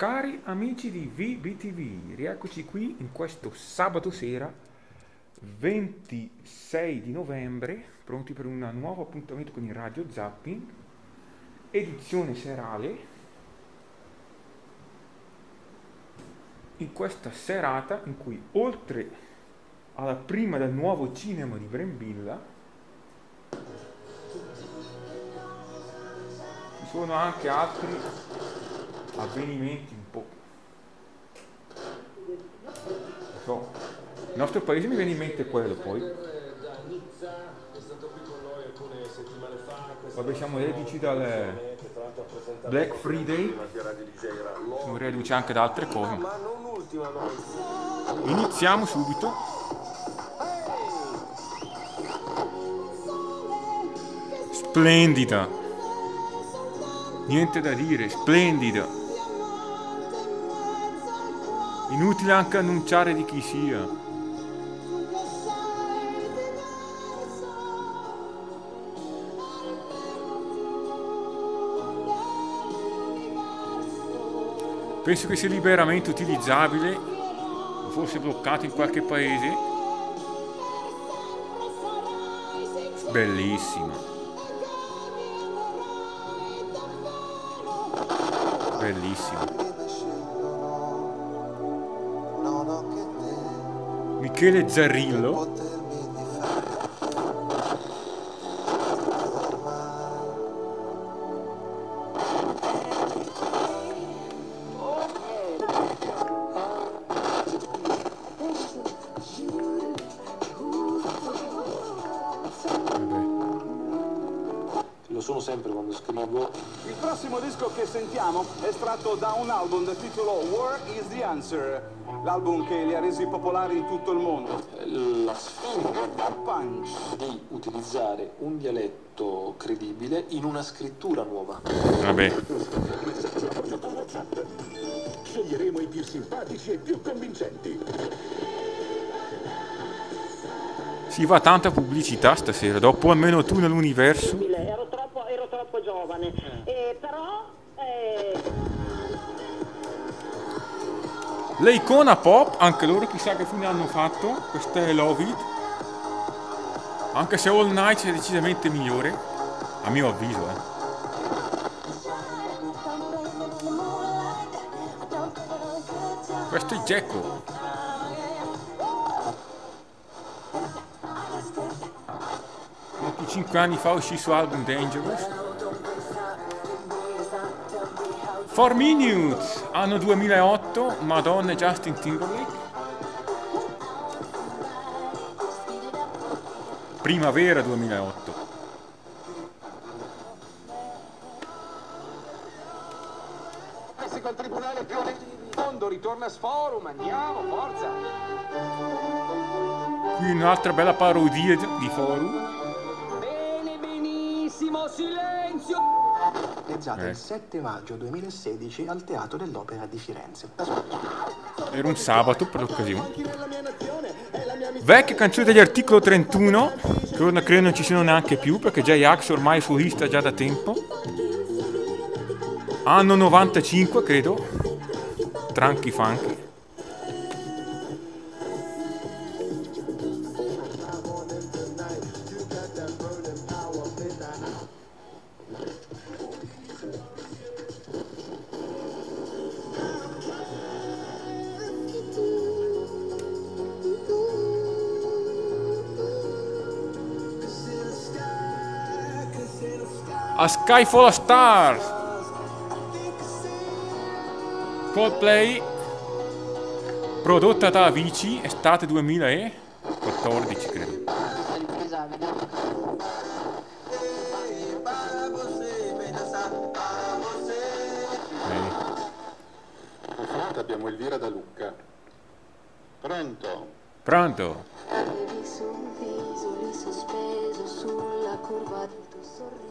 Cari amici di VBTV, rieccoci qui in questo sabato sera 26 di novembre, pronti per un nuovo appuntamento con il Radio Zapping, edizione serale. In questa serata in cui oltre alla prima del nuovo cinema di Brembilla ci sono anche altri avvenimenti un po'. So, il nostro paese mi viene in mente quello poi. Vabbè, siamo reduci dal Black Friday, siamo reduci anche da altre cose. Iniziamo subito. Splendida. Niente da dire, splendida. Inutile anche annunciare di chi sia. Penso che sia liberamente utilizzabile, forse bloccato in qualche paese. Bellissima. Bellissima. Michele Zarrillo. Lo sono sempre quando scrivo. Il prossimo disco che sentiamo è tratto da un album dal titolo Where is the Answer, l'album che li ha resi popolari in tutto il mondo. La sfida Punch. di utilizzare un dialetto credibile in una scrittura nuova. Vabbè, Sceglieremo i più simpatici e più convincenti. si fa tanta pubblicità stasera, dopo almeno tu nell'universo. Troppo, giovane, Eh, però eh, Le icona pop, anche loro chissà che fine hanno fatto, questa è Love It. Anche se All Night è decisamente migliore, a mio avviso, eh. Questo è Jacko. Molti 5 anni fa uscì su album Dangerous. 4 Minutes, anno 2008, Madonna e Justin Timberlake. Primavera 2008. Messico al tribunale più nel mondo, ritorna Sforum, andiamo, forza. Qui un'altra bella parodia di forum. Bene, benissimo, silenzio. Realizzata Eh. il 7 maggio 2016 al Teatro dell'Opera di Firenze. Era un sabato per l'occasione. Vecchia canzone degli articolo 31, che ora credo non ci siano neanche più perché J-Ax ormai è solista già da tempo. Anno 95 credo. Tranchi funky. A Sky Full of Stars. Coldplay. Prodotta da Avicii, estate 2014 credo. Fortunatamente abbiamo Elvira da Lucca. Pronto? Pronto? Avevi sul viso lì sospeso sulla curva del tuo sorriso.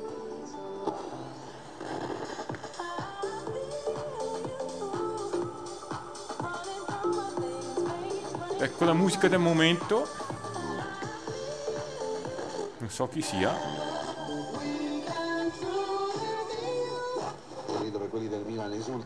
Ecco la musica del momento. Non so chi sia.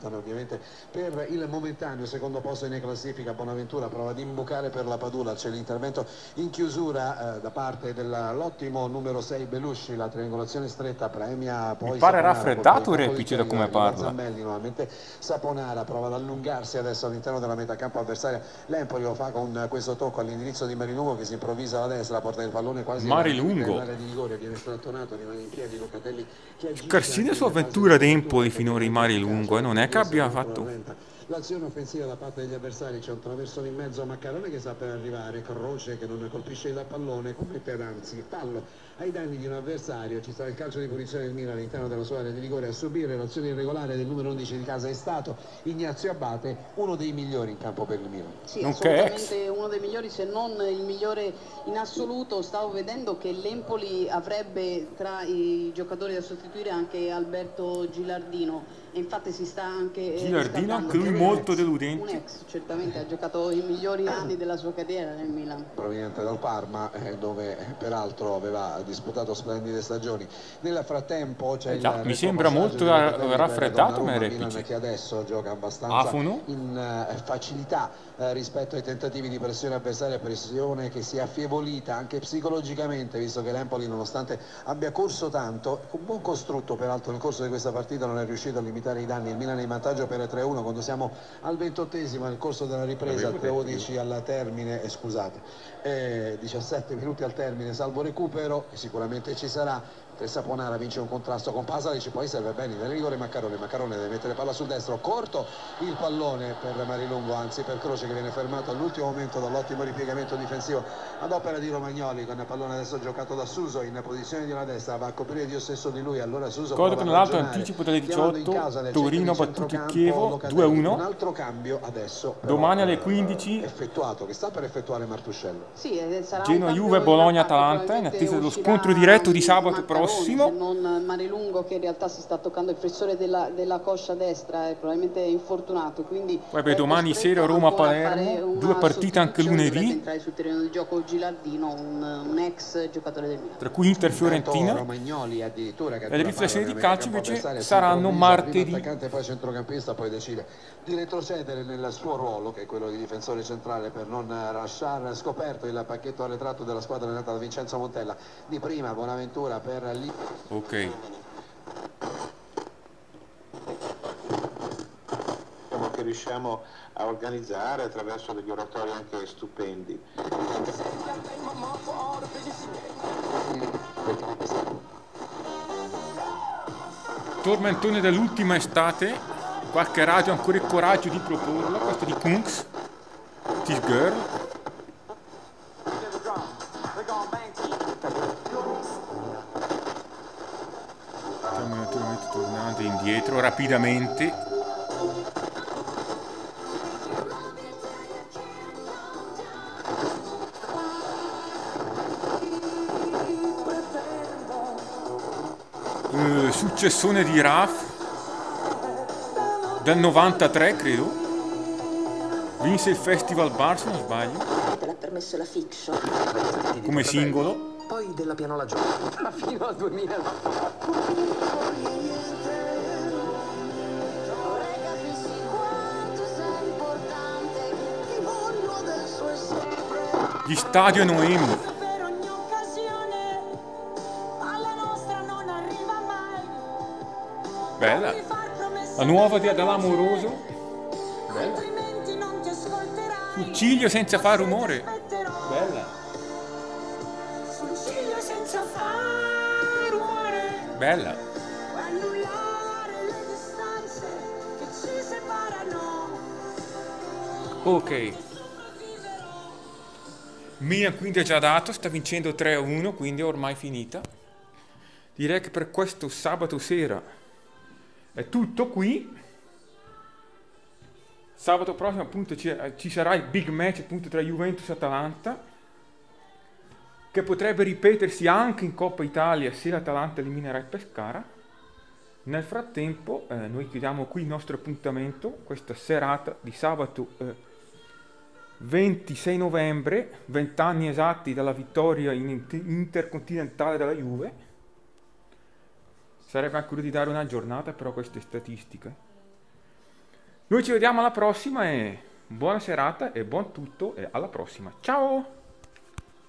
Esultano ovviamente per il momentaneo secondo posto in classifica Bonaventura prova ad imbucare per la Padula. C'è l'intervento in chiusura eh, da parte dell'ottimo numero 6 Belusci. La triangolazione stretta premia poi Mi pare Saponara, raffreddato Repice da come parla. Zambelli nuovamente. Saponara prova ad allungarsi adesso all'interno della metà campo avversaria. l'Empoli lo fa con questo tocco all'indirizzo di Marilungo che si improvvisa alla destra porta il pallone quasi Marilungo. nell'area di rigore. Viene strattonato rimane in piedi Locatelli che agisce Scarsina anche sua avventura di d'Empoli finora in mare lungo, eh, non è che abbia fatto... L'azione offensiva da parte degli avversari c'è un traversone in mezzo a Maccarone che sta per arrivare, Croce che non colpisce il pallone, commette anzi fallo ai danni di un avversario, ci sarà il calcio di punizione del Milan all'interno della sua area di rigore a subire l'azione irregolare del numero 11 di casa è stato Ignazio Abate, uno dei migliori in campo per il Milan. Sì, assolutamente uno dei migliori, se non il migliore in assoluto. Stavo vedendo che l'Empoli avrebbe tra i giocatori da sostituire anche Alberto Gilardino e infatti si sta anche eh, Gilardino, anche lui molto deludente. Un ex, certamente, ha giocato i migliori anni della sua carriera nel Milan. proveniente dal Parma eh, dove eh, peraltro aveva disputato splendide stagioni nel frattempo c'è Eh il già, mi retro sembra molto raffreddato, Repice. che adesso gioca abbastanza Afono? in eh, facilità eh, rispetto ai tentativi di pressione avversaria pressione che si è affievolita anche psicologicamente visto che l'Empoli nonostante abbia corso tanto con buon costrutto peraltro nel corso di questa partita non è riuscito a limitare i danni il Milan è in vantaggio per 3-1 quando siamo al ventottesimo nel corso della ripresa al 13 al termine eh, scusate eh, 17 minuti al termine salvo recupero e sicuramente ci sarà. Mentre Saponara vince un contrasto con Pasalic poi serve bene nel rigore Maccarone. Maccarone deve mettere palla sul destro. Corto il pallone per Marilungo anzi per Croce che viene fermato all'ultimo momento dall'ottimo ripiegamento difensivo. Ad opera di Romagnoli con il pallone adesso giocato da Suso in posizione di una destra va a coprire Dio stesso di lui. Allora Suso Ricordo che nell'altro anticipo delle Chiamando in 18, casa del Torino centrocampo, Chievo Locatelli. 2-1. un altro cambio adesso però, Domani alle eh, 15 effettuato che sta per effettuare Martuscello. Sì, eh, Genoa, Juve, Bologna, Atalanta, in attesa dello uscirà scontro diretto di sabato prossimo. Non Marilungo che in realtà si sta toccando il flessore della, della coscia destra, è probabilmente infortunato. Quindi Poi per è domani sera Roma ancora a fare Palermo, una due partite anche lunedì. sul terreno di gioco Gilardino, un, un ex giocatore del Milan. tra cui Inter Fiorentina. Romagnoli addirittura che E le riflessioni di calcio invece saranno martedì. attaccante poi centrocampista poi decide di retrocedere nel suo ruolo che è quello di difensore centrale per non lasciare scoperto il pacchetto arretrato della squadra allenata da Vincenzo Montella di prima Bonaventura per lì Ok. diciamo che riusciamo a organizzare attraverso degli oratori anche stupendi. Tormentone dell'ultima estate. Qualche radio ha ancora il coraggio di proporlo. Questo di Kunks. This Girl. Indietro rapidamente. Eh, successone di Raf del 93 credo vinse il Festival Bar se non sbaglio Te l'ha permesso la fiction. come singolo Poi della pianola gioca. Ma fino al 2000 gli Stadio Noemi bella. La nuova di ti ascolterai. sul ciglio senza far rumore. bella. Sul ciglio senza far rumore. bella. Puoi annullare le distanze che ci separano. ok Milan quindi ha già dato sta vincendo 3-1 quindi è ormai finita. Direi che per questo sabato sera è tutto qui. Sabato prossimo appunto ci, eh, ci sarà il big match appunto tra Juventus e Atalanta che potrebbe ripetersi anche in Coppa Italia se l'Atalanta eliminerà il Pescara. Nel frattempo eh, noi chiudiamo qui il nostro appuntamento questa serata di sabato eh, 26 novembre 20 anni esatti dalla vittoria in inter- intercontinentale della Juve Sarebbe anche di dare una giornata però a queste statistiche. Noi ci vediamo alla prossima e buona serata e buon tutto e alla prossima. Ciao!